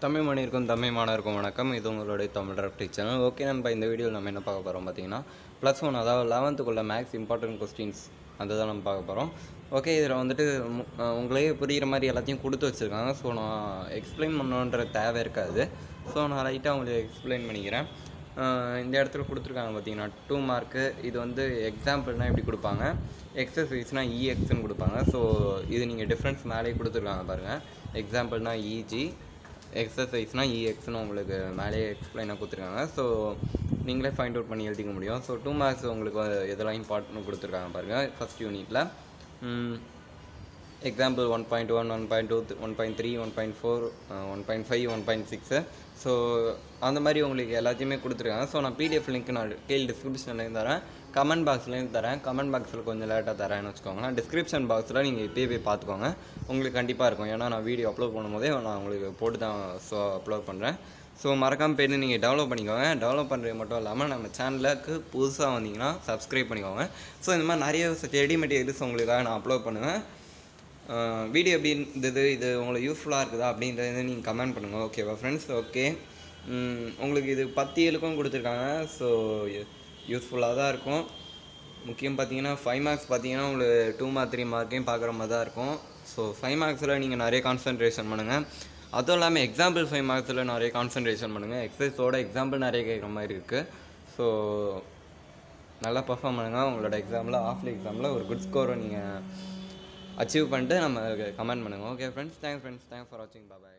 தமிழ் மணிக்கும் தமிழ் மாணவருக்கும் வணக்கம். இது உங்களுடைய தமிழ் ரப்டி சேனல். ஓகே நம்ம இந்த வீடியோவில் நம்ம என்ன பார்க்க போகிறோம் பார்த்தீங்கன்னா ப்ளஸ் ஒன் அதாவது லெவன்த்துக்குள்ள மேக்ஸ் இம்பார்ட்டன்ட் கொஸ்டின்ஸ் அதை தான் நம்ம பார்க்க போகிறோம் ஓகே இதில் வந்துட்டு மு- உங்களே புரிகிற மாதிரி எல்லாத்தையும் கொடுத்து வச்சுருக்காங்க. ஸோ நான் எக்ஸ்பிளைன் பண்ணணுன்ற தேவை இருக்காது. ஸோ நான் லைட்டாக உங்களுக்கு எக்ஸ்பிளைன் பண்ணிக்கிறேன். இந்த இடத்துல கொடுத்துருக்காங்க பார்த்தீங்கன்னா டூ மார்க்கு இது வந்து எக்ஸாம்பிள்னால் எப்படி கொடுப்பாங்க? எக்ஸசைஸ்னால் இஎக்ஸ்ன்னு கொடுப்பாங்க. ஸோ இது நீங்கள் டிஃப்ரென்ஸ் மேலே கொடுத்துருக்காங்க பாருங்கள் எக்ஸாம்பிள்னால் இஜி எக்ஸசைஸ்னால் இஎக்ஸ்னு உங்களுக்கு மேலேயே எக்ஸ்பிளைனாக கொடுத்துருக்காங்க. ஸோ நீங்களே ஃபைண்ட் அவுட் பண்ணி எழுதிக்க முடியும். ஸோ டூ மார்க்ஸ் உங்களுக்கு எதெல்லாம் இம்பார்ட்னு கொடுத்துருக்காங்க பாருங்கள் ஃபஸ்ட் யூனிட்டில் example one point one one point two one point three one point four one point five one point six so அந்த மாதிரி உங்களுக்கு எல்லாத்தையுமே கொடுத்துருக்காங்க. ஸோ நான் பிடிஎஃப் லிங்க் நான் கீழ் டிஸ்கிரிப்ஷன்லேயும் தரேன். கமெண்ட் பாக்ஸ்லேயும் தரேன். கமெண்ட் பாக்ஸில் கொஞ்சம் லேட்டாக தரேன்னு வச்சுக்கோங்களேன். டிஸ்கிரிப்ஷன் பாக்ஸில் நீங்கள் இப்போயே போய் பார்த்துக்கோங்க. உங்களுக்கு கண்டிப்பாக இருக்கும். ஏன்னா நான் வீடியோ அப்லோட் பண்ணும்போதே நான் உங்களுக்கு போட்டு தான் ஸோ அப்லோட் பண்ணுறேன் ஸோ மறக்காமல் போயிட்டு நீங்கள் டெவலப் பண்ணிக்கோங்க. டெவலப் பண்ணுறது மட்டும் இல்லாமல் நம்ம சேனலுக்கு புதுசாக வந்தீங்கன்னா சப்ஸ்கிரைப் பண்ணிக்கோங்க. ஸோ இந்த மாதிரி நிறைய ரெடி மெட்டீரியல்ஸ் உங்களுக்காக நான் அப்லோட் பண்ணுவேன். வீடியோ எப்படி இருந்தது? இது உங்களுக்கு யூஸ்ஃபுல்லாக இருக்குதா? அப்படின்றத நீங்கள் கமெண்ட் பண்ணுங்கள் ஓகேவா ஃப்ரெண்ட்ஸ் ஓகே உங்களுக்கு இது பத்து ஏழுக்கும் கொடுத்துருக்காங்க ஸோ யூஸ்ஃபுல்லாக தான் இருக்கும். முக்கியம் பார்த்தீங்கன்னா ஃபைவ் மார்க்ஸ் பார்த்தீங்கன்னா உங்களுக்கு டூ மார்க் த்ரீ மார்க்கையும் பார்க்குற மாதிரி தான் இருக்கும். ஸோ ஃபைவ் மார்க்ஸில் நீங்கள் நிறைய கான்சன்ட்ரேஷன் பண்ணுங்கள் அதுவும் இல்லாமல் எக்ஸாம்பிள் ஃபைவ் மார்க்ஸில் நிறைய கான்சன்ட்ரேஷன் பண்ணுங்கள் எக்ஸசைஸோட எக்ஸாம்பிள் நிறைய கேட்குற மாதிரி இருக்குது ஸோ நல்லா பர்ஃபார்ம் பண்ணுங்கள் உங்களோட எக்ஸாமில் ஆஃப்ல எக்ஸாமில் ஒரு குட் ஸ்கோரை நீங்கள் அச்சீவ் பண்ணிட்டு நம்ம கமெண்ட் பண்ணுங்கள் okay friends thanks friends thanks for வாட்சிங் பாய்